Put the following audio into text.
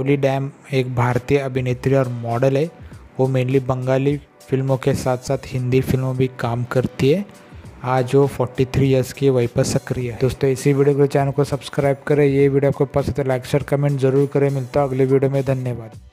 ओली dam एक भारतीय अभिनेत्री और मॉडल है। वो मेनली बंगाली फ़िल्मों के साथ साथ हिंदी फ़िल्मों भी काम करती है। आज वो 43 ईयर्स की वही पर सक्रिय है। दोस्तों, इसी वीडियो को चैनल को सब्सक्राइब करें। ये वीडियो आपको पसंद है लाइक शेयर कमेंट ज़रूर करें। मिलता है अगले वीडियो में। धन्यवाद।